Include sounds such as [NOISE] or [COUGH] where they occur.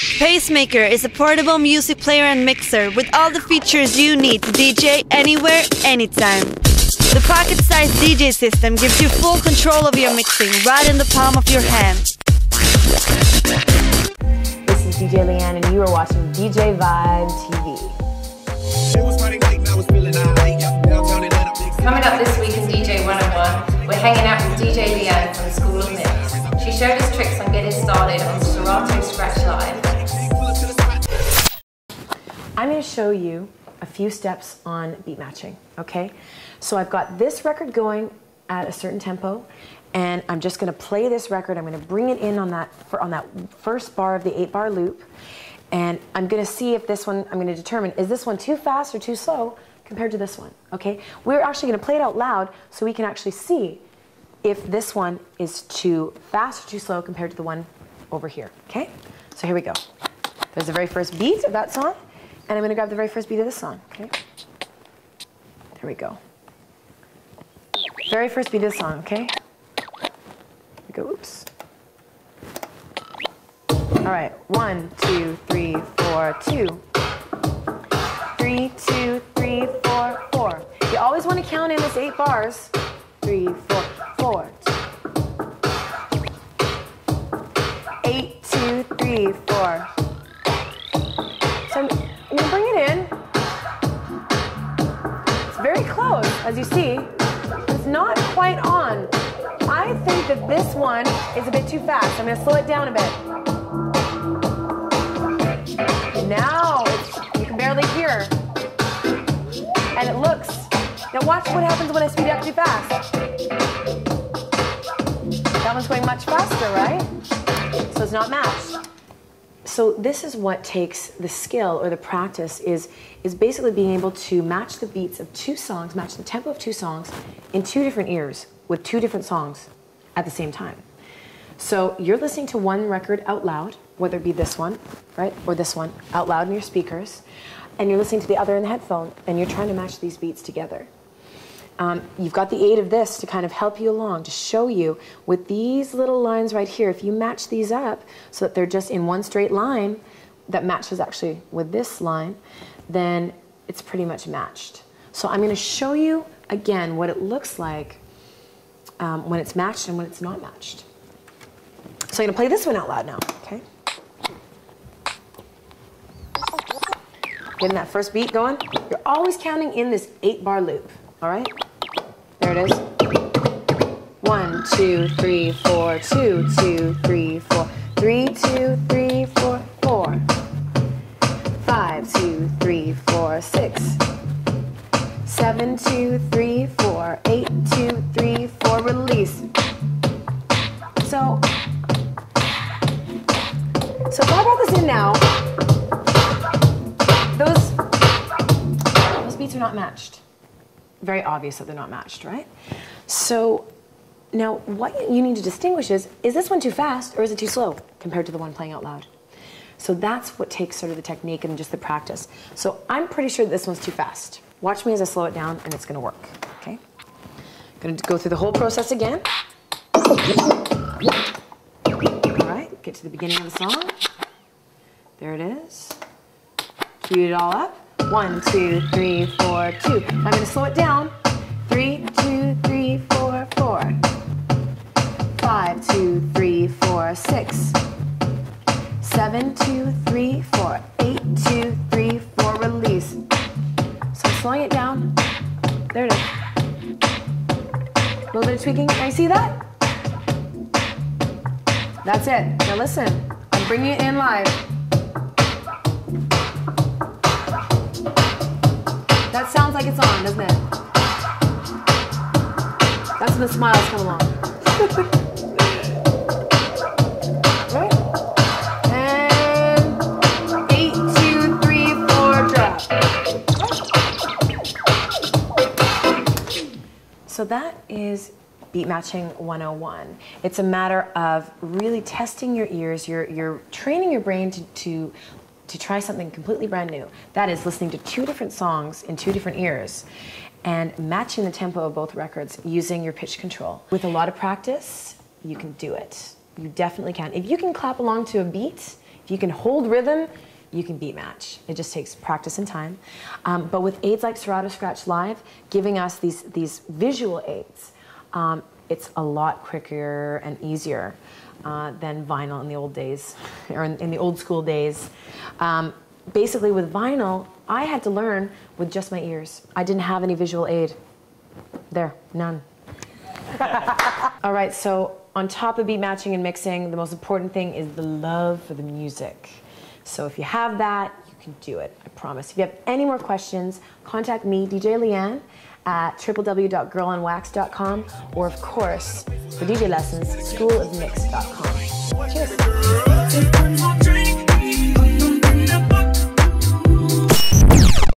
Pacemaker is a portable music player and mixer with all the features you need to DJ anywhere, anytime. The pocket-sized DJ system gives you full control of your mixing right in the palm of your hand. This is DJ Leanne, and you are watching DJ Vibe TV. Coming up this week in DJ 101, we're hanging out I'm going to show you a few steps on beat matching, okay? So I've got this record going at a certain tempo, and I'm just going to play this record. I'm going to bring it in on that for, on that first bar of the eight bar loop, and I'm going to see if this one. I'm going to determine is this one too fast or too slow compared to this one. Okay? We're actually going to play it out loud so we can actually see if this one is too fast or too slow compared to the one over here. Okay? So here we go. There's the very first beat of that song, and I'm going to grab the very first beat of this song. Okay? There we go. Very first beat of the song, okay? We go, oops. All right, one, two, three, four, two. Three, two, three, four, four. You always want to count in this eight bars. Three, four, four. Eight, two, three, four. This one is a bit too fast. I'm gonna slow it down a bit. Now you can barely hear. And it looks. Now watch what happens when I speed up too fast. That one's going much faster, right? So it's not matched. So this is what takes the skill or the practice is is basically being able to match the beats of two songs, match the tempo of two songs in two different ears with two different songs at the same time. So you're listening to one record out loud, whether it be this one, right, or this one, out loud in your speakers, and you're listening to the other in the headphone, and you're trying to match these beats together. Um, you've got the aid of this to kind of help you along, to show you with these little lines right here, if you match these up so that they're just in one straight line that matches actually with this line, then it's pretty much matched. So I'm going to show you again what it looks like um, when it's matched and when it's not matched. So I'm to play this one out loud now, okay? Getting that first beat going. You're always counting in this eight bar loop, all right? There it is. One, two, three, four, two, two, three, four, three, two, three, four, four. Five, two, three, four, six. Seven, two, three, four, eight, two, three, four, release. So, so if I brought this in now, those, those beats are not matched very obvious that they're not matched, right? So now what you need to distinguish is, is this one too fast or is it too slow compared to the one playing out loud? So that's what takes sort of the technique and just the practice. So I'm pretty sure this one's too fast. Watch me as I slow it down and it's gonna work? Gonna go through the whole process again. All right, get to the beginning of the song. There it is. Cue it all up. One, two, three, four, two. I'm to slow it down. Three, two, three, four, four. Five, two, three, four, six. Seven, two, three, four. Eight, two, three, four. Release. So I'm slowing it down. There it is. A little bit of tweaking. Can you see that? That's it. Now listen. I'm bringing it in live. That sounds like it's on, doesn't it? That's when the smiles come along. That is beat matching 101. It's a matter of really testing your ears, you're, you're training your brain to, to to try something completely brand new. That is listening to two different songs in two different ears and matching the tempo of both records using your pitch control. With a lot of practice, you can do it. You definitely can. If you can clap along to a beat, if you can hold rhythm, you can beat match. It just takes practice and time. Um, but with aids like Serato Scratch Live, giving us these, these visual aids, um, it's a lot quicker and easier uh, than vinyl in the old days, or in, in the old school days. Um, basically, with vinyl, I had to learn with just my ears. I didn't have any visual aid. There, none. [LAUGHS] All right, so on top of beat matching and mixing, the most important thing is the love for the music. So if you have that, you can do it, I promise. If you have any more questions, contact me, DJ Leanne, at www.girlonwax.com, or of course, for DJ lessons, schoolofmix.com. Cheers.